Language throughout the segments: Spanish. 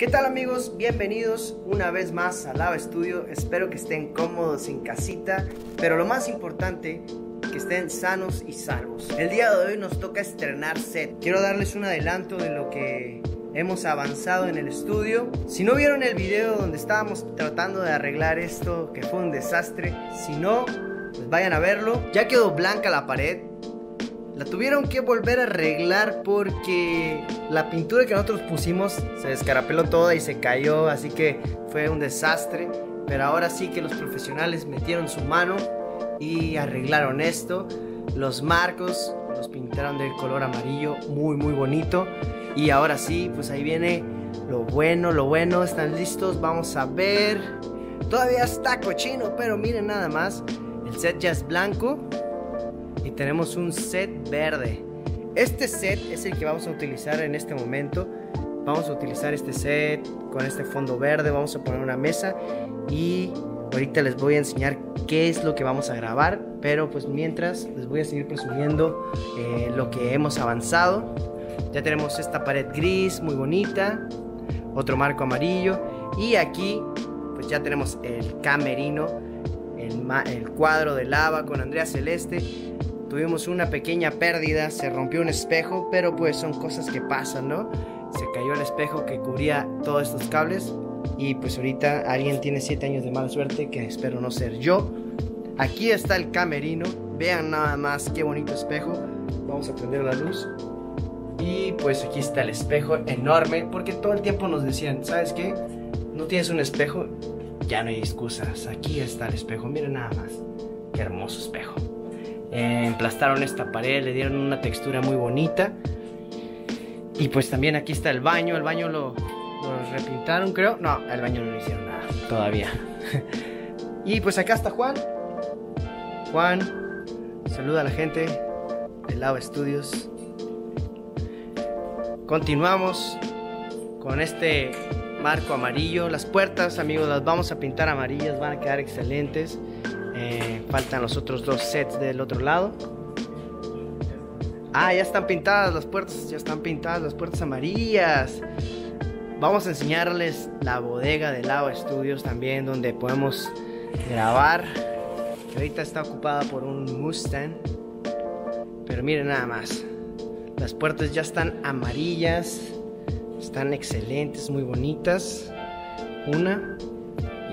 ¿Qué tal amigos? Bienvenidos una vez más a Lava Studio. Espero que estén cómodos en casita, pero lo más importante, que estén sanos y salvos. El día de hoy nos toca estrenar set. Quiero darles un adelanto de lo que hemos avanzado en el estudio. Si no vieron el video donde estábamos tratando de arreglar esto, que fue un desastre, si no, pues vayan a verlo. Ya quedó blanca la pared, la tuvieron que volver a arreglar porque la pintura que nosotros pusimos se descarapeló toda y se cayó, así que fue un desastre. Pero ahora sí que los profesionales metieron su mano y arreglaron esto. Los marcos los pintaron de color amarillo, muy muy bonito. Y ahora sí, pues ahí viene lo bueno, lo bueno. ¿Están listos? Vamos a ver. Todavía está cochino, pero miren nada más. El set ya es blanco y tenemos un set verde. Este set es el que vamos a utilizar en este momento. Vamos a utilizar este set con este fondo verde, vamos a poner una mesa y ahorita les voy a enseñar qué es lo que vamos a grabar, pero pues mientras les voy a seguir presumiendo eh, lo que hemos avanzado. Ya tenemos esta pared gris muy bonita, otro marco amarillo y aquí pues ya tenemos el camerino, el, el cuadro de lava con Andrea Celeste Tuvimos una pequeña pérdida, se rompió un espejo, pero pues son cosas que pasan, ¿no? Se cayó el espejo que cubría todos estos cables y pues ahorita alguien tiene 7 años de mala suerte, que espero no ser yo. Aquí está el camerino, vean nada más qué bonito espejo. Vamos a prender la luz. Y pues aquí está el espejo enorme, porque todo el tiempo nos decían, ¿sabes qué? No tienes un espejo, ya no hay excusas. Aquí está el espejo, miren nada más. Qué hermoso espejo. Eh, emplastaron esta pared, le dieron una textura muy bonita. Y pues también aquí está el baño, el baño lo, repintaron creo. No, el baño no lo hicieron nada todavía. y pues acá está Juan. Juan, saluda a la gente de Lava Studios. Continuamos con este marco amarillo. Las puertas, amigos, las vamos a pintar amarillas, van a quedar excelentes. Eh, faltan los otros dos sets del otro lado. Ah, ya están pintadas las puertas, ya están pintadas las puertas amarillas. Vamos a enseñarles la bodega de Lava Studios también, donde podemos grabar. ahorita está ocupada por un Mustang. Pero miren nada más. Las puertas ya están amarillas. Están excelentes, muy bonitas. Una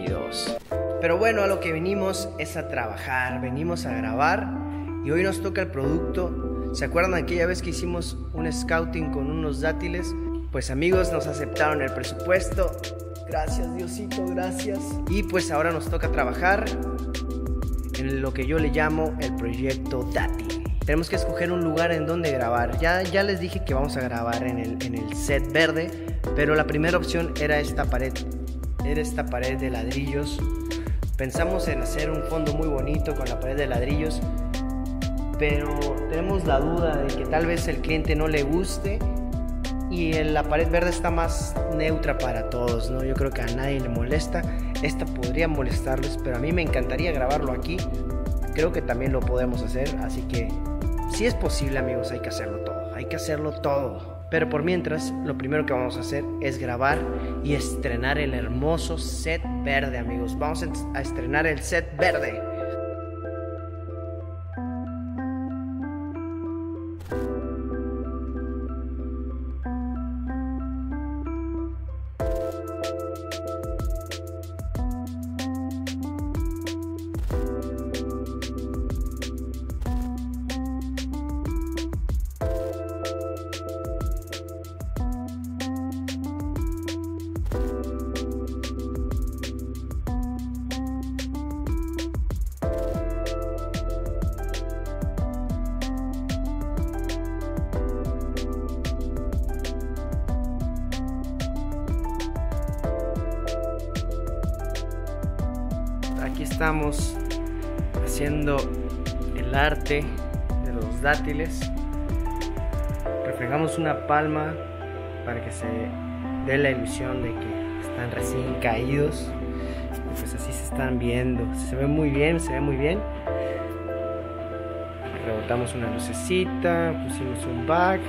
y dos. Pero bueno, a lo que venimos es a trabajar, venimos a grabar y hoy nos toca el producto. ¿Se acuerdan de aquella vez que hicimos un scouting con unos dátiles? Pues amigos, nos aceptaron el presupuesto. Gracias Diosito, gracias. Y pues ahora nos toca trabajar en lo que yo le llamo el proyecto dátil. Tenemos que escoger un lugar en donde grabar. Ya, ya les dije que vamos a grabar en el, en el set verde, pero la primera opción era esta pared. Era esta pared de ladrillos Pensamos en hacer un fondo muy bonito con la pared de ladrillos, pero tenemos la duda de que tal vez el cliente no le guste y la pared verde está más neutra para todos, ¿no? Yo creo que a nadie le molesta. Esta podría molestarles, pero a mí me encantaría grabarlo aquí. Creo que también lo podemos hacer, así que si es posible, amigos, hay que hacerlo todo. Hay que hacerlo todo. Pero por mientras, lo primero que vamos a hacer es grabar y estrenar el hermoso set verde, amigos. Vamos a estrenar el set verde. Estamos haciendo el arte de los dátiles. Reflejamos una palma para que se dé la ilusión de que están recién caídos. Pues así se están viendo. Se ve muy bien, se ve muy bien. Rebotamos una lucecita, pusimos un back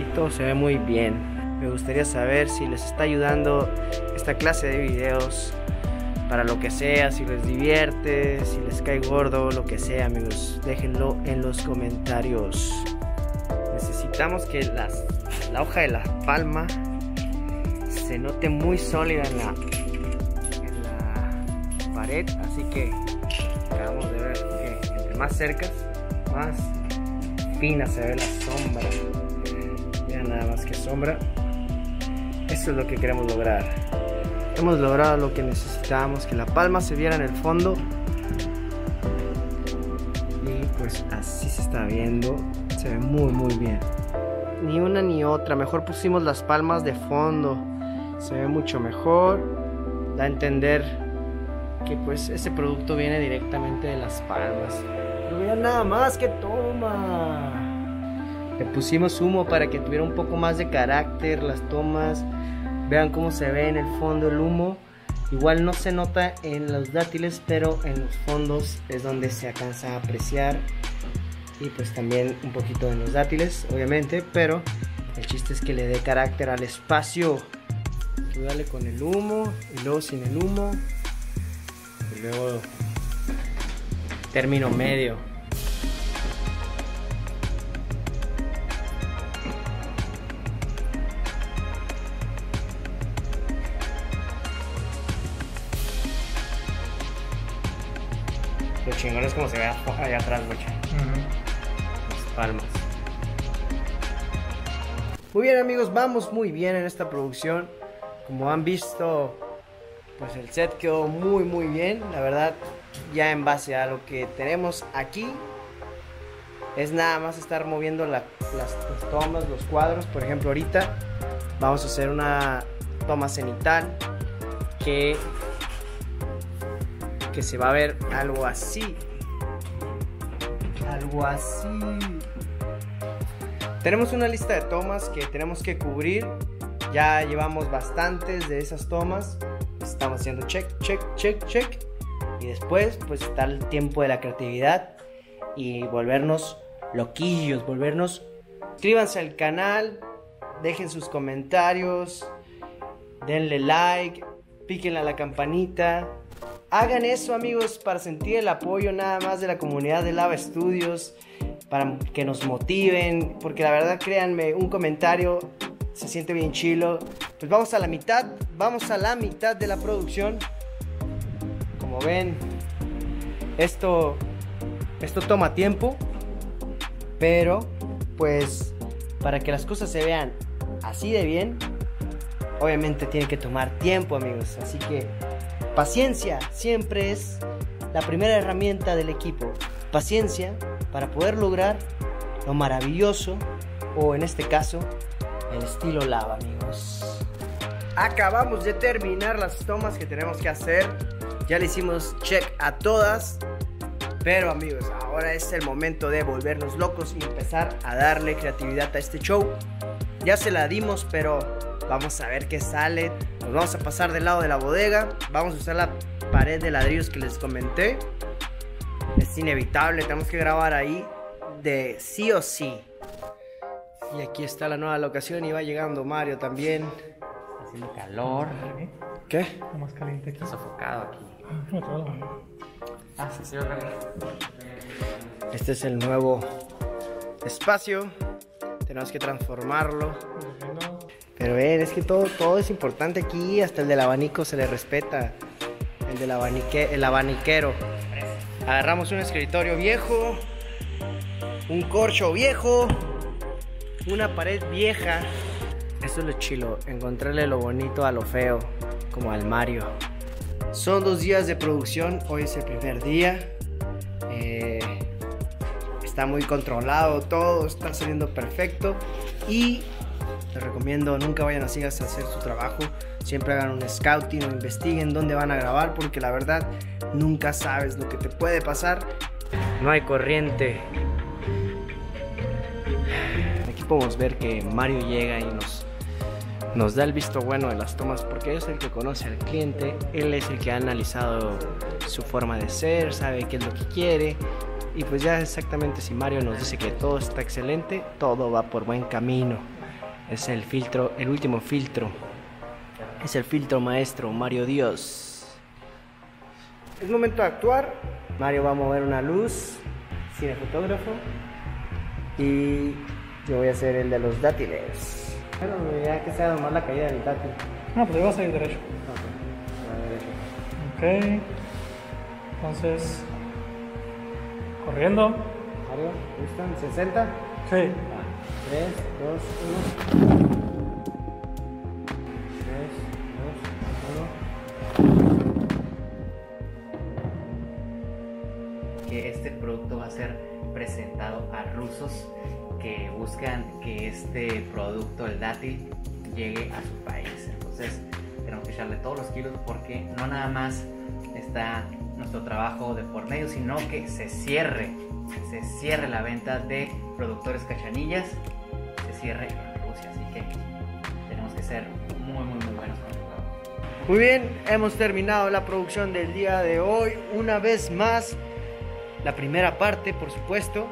y todo se ve muy bien. Me gustaría saber si les está ayudando esta clase de videos para lo que sea, si les divierte, si les cae gordo, lo que sea, amigos. Déjenlo en los comentarios. Necesitamos que la hoja de la palma se note muy sólida en la, pared, así que acabamos de ver que entre más cerca, más fina se ve la sombra. Mira nada más que sombra. Eso es lo que queremos lograr. Hemos logrado lo que necesitábamos, que la palma se viera en el fondo. Y pues así se está viendo. Se ve muy muy bien. Ni una ni otra. Mejor pusimos las palmas de fondo. Se ve mucho mejor. Da a entender que pues ese producto viene directamente de las palmas. No vean nada más que toma. Le pusimos humo para que tuviera un poco más de carácter las tomas. Vean cómo se ve en el fondo el humo. Igual no se nota en los dátiles, pero en los fondos es donde se alcanza a apreciar. Y pues también un poquito en los dátiles, obviamente. Pero el chiste es que le dé carácter al espacio. Dale con el humo y luego sin el humo. Y luego término medio. Chingón es como se ve allá atrás, mucha. Las palmas. Muy bien amigos, vamos muy bien en esta producción. Como han visto, pues el set quedó muy muy bien. La verdad, ya en base a lo que tenemos aquí, es nada más estar moviendo la- las, las tomas, los cuadros. Por ejemplo, ahorita vamos a hacer una toma cenital que, que se va a ver algo así. Algo así. Tenemos una lista de tomas que tenemos que cubrir. Ya llevamos bastantes de esas tomas. Estamos haciendo check, check, check, check. Y después, pues está el tiempo de la creatividad y volvernos loquillos, volvernos. Suscríbanse al canal, dejen sus comentarios, denle like, píquenle a la campanita. Hagan eso, amigos, para sentir el apoyo nada más de la comunidad de Lava Studios, para que nos motiven, porque la verdad, créanme, un comentario se siente bien chilo. Pues vamos a la mitad, vamos a la mitad de la producción. Como ven, esto, esto toma tiempo, pero pues para que las cosas se vean así de bien, obviamente tiene que tomar tiempo, amigos. Así que paciencia siempre es la primera herramienta del equipo. Paciencia para poder lograr lo maravilloso, o en este caso, el estilo lava, amigos. Acabamos de terminar las tomas que tenemos que hacer. Ya le hicimos check a todas. Pero amigos, ahora es el momento de volvernos locos y empezar a darle creatividad a este show. Ya se la dimos, pero vamos a ver qué sale. Nos vamos a pasar del lado de la bodega. Vamos a usar la pared de ladrillos que les comenté. Es inevitable, tenemos que grabar ahí de sí o sí. Y aquí está la nueva locación y va llegando Mario también. Está haciendo calor. ¿Qué? Está más caliente aquí. Está sofocado aquí. Lo- Ah, sí, sí. Este es el nuevo espacio. Tenemos que transformarlo. Pero ven, es que todo, todo es importante aquí. Hasta el del abanico se le respeta. El del abanique, el abaniquero. Agarramos un escritorio viejo. Un corcho viejo. Una pared vieja. Eso es lo chilo. Encontrarle lo bonito a lo feo. Como al Mario. Son dos días de producción. Hoy es el primer día. Eh, está muy controlado todo, está saliendo perfecto y les recomiendo nunca vayan así a hacer su trabajo, siempre hagan un scouting o investiguen dónde van a grabar porque la verdad nunca sabes lo que te puede pasar. No hay corriente. Aquí podemos ver que Mario llega y nos nos da el visto bueno de las tomas porque es el que conoce al cliente, él es el que ha analizado su forma de ser, sabe qué es lo que quiere y pues ya exactamente si Mario nos dice que todo está excelente, todo va por buen camino. Es el filtro, el último filtro. Es el filtro maestro, Mario Dios. Es momento de actuar. Mario va a mover una luz, cinefotógrafo. Y yo voy a hacer el de los dátiles. Bueno, ya que sea nomás la caída del dátil. No, pues iba a salir derecho. Ok, derecho. Ok. Entonces. Corriendo. Mario, ¿listo? ¿En 60? Sí. 3, 2, 1. 3, 2, 1. Que este producto va a ser presentado a rusos que buscan que este producto, el dátil, llegue a su país. Entonces tenemos que echarle todos los kilos porque no nada más está nuestro trabajo de por medio, sino que se cierre, se cierre la venta de productores cachanillas, se cierre Rusia. Así que tenemos que ser muy, muy, muy buenos. Muy bien, hemos terminado la producción del día de hoy. Una vez más, la primera parte, por supuesto.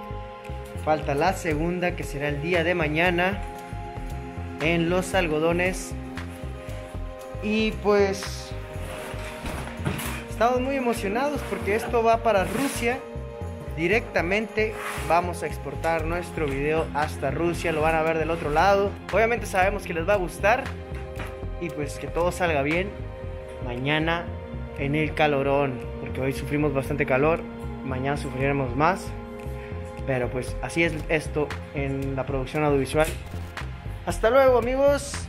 Falta la segunda, que será el día de mañana en los algodones. Y pues estamos muy emocionados porque esto va para Rusia. Directamente vamos a exportar nuestro video hasta Rusia. Lo van a ver del otro lado. Obviamente sabemos que les va a gustar. Y pues que todo salga bien mañana en el calorón. Porque hoy sufrimos bastante calor. Mañana sufriremos más. Pero pues así es esto en la producción audiovisual. Hasta luego amigos.